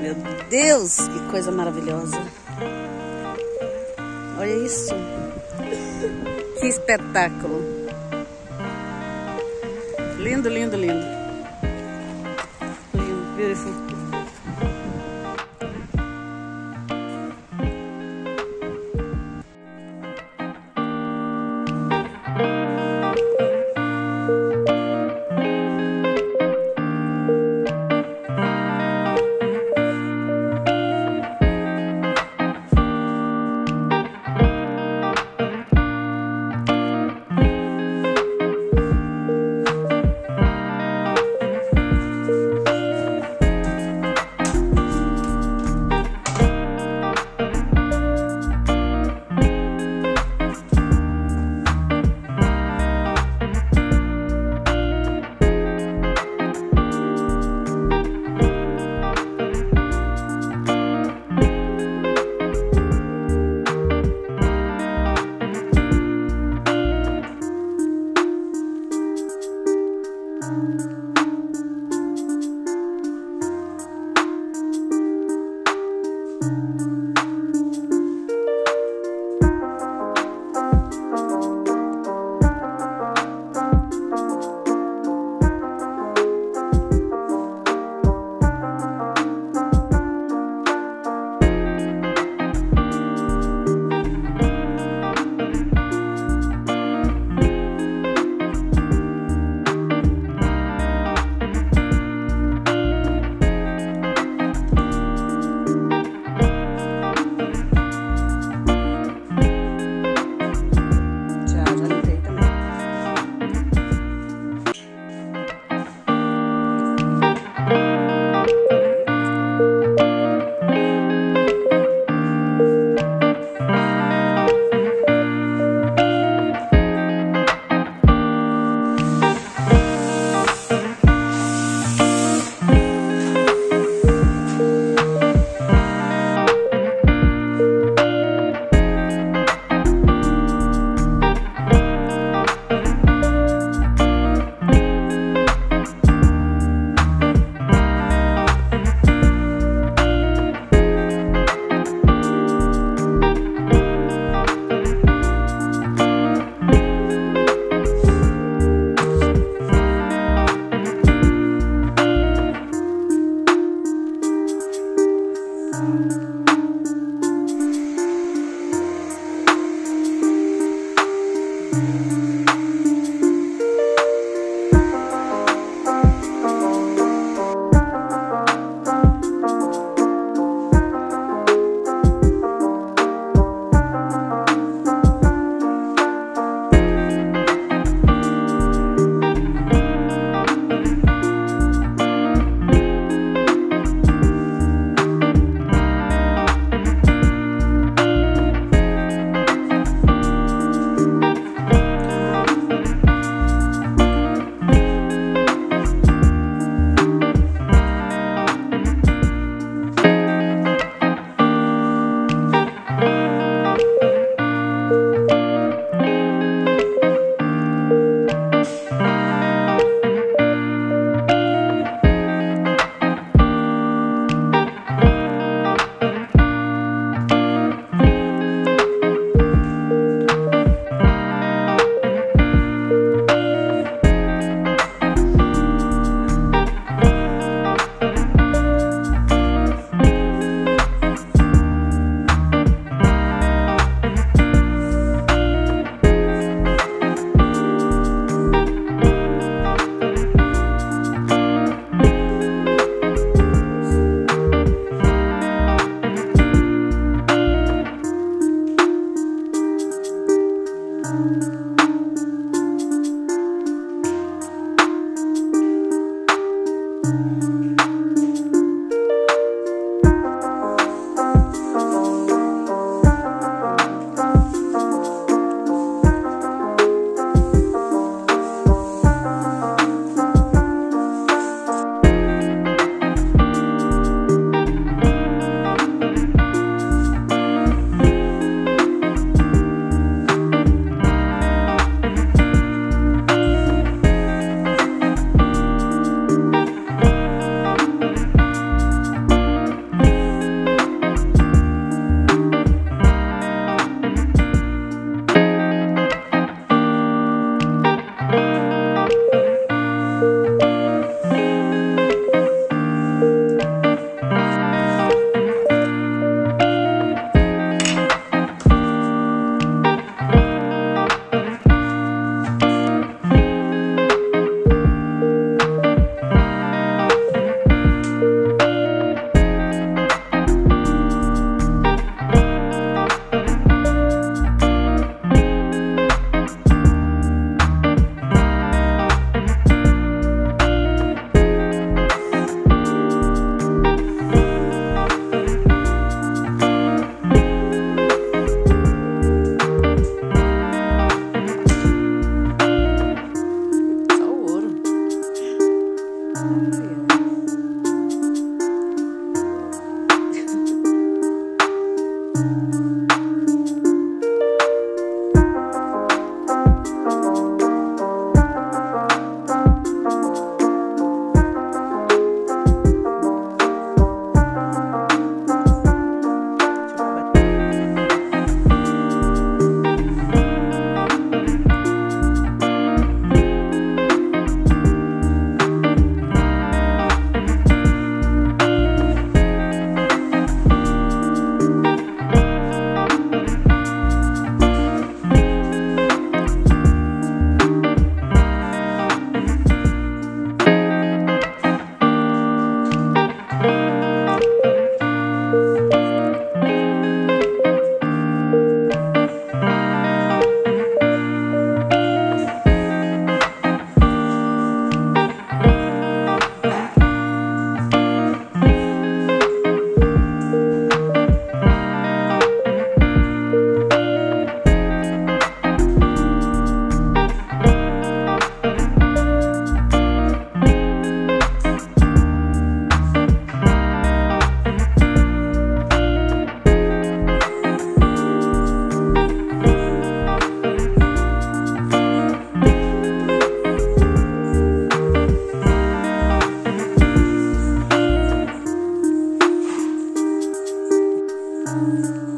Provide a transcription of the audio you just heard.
Meu Deus, que coisa maravilhosa. Olha isso. Que espetáculo. Lindo, lindo, lindo. Lindo, beautiful. Thanks.